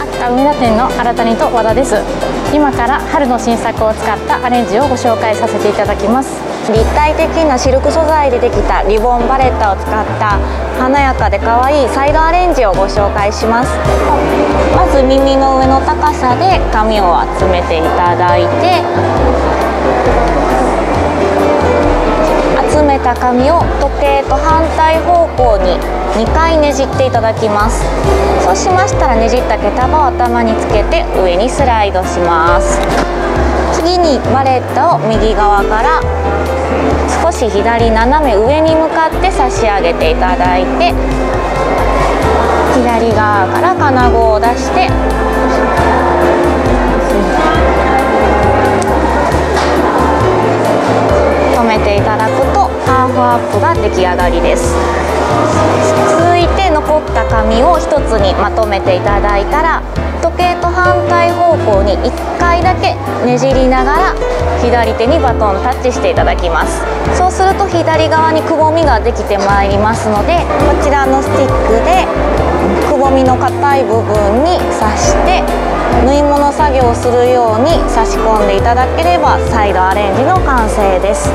秋田梅田店の新谷と和田です。今から春の新作を使ったアレンジをご紹介させていただきます。立体的なシルク素材でできたリボンバレッタを使った華やかで可愛いサイドアレンジをご紹介します。まず耳の上の高さで髪を集めていただいて集めた髪を時計と反対方向に2回ねじっていただきます。そうしましたらねじった毛束を頭につけて上にスライドします。次にバレッタを右側から少し左斜め上に向かって差し上げていただいて左側から金具を出してハーアップが出来上がりです。続いて残った紙を1つにまとめていただいたら時計と反対方向に1回だけねじりながら左手にバトンタッチしていただきます。そうすると左側にくぼみができてまいりますのでこちらのスティックでくぼみの硬い部分に刺して縫い物作業をするように差し込んでいただければサイドアレンジの完成です。